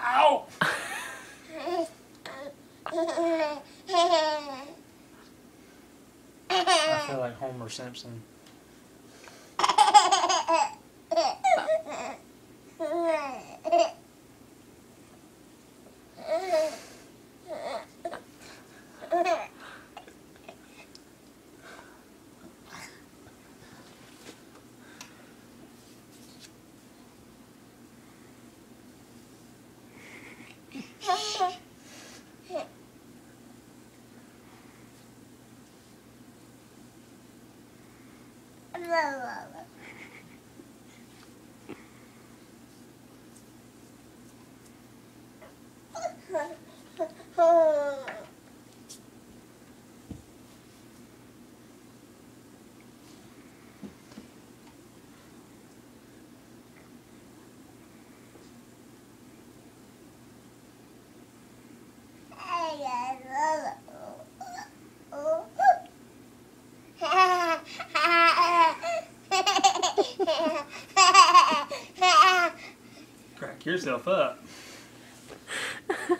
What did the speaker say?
Ow! I feel like Homer Simpson. la la la. Crack yourself up.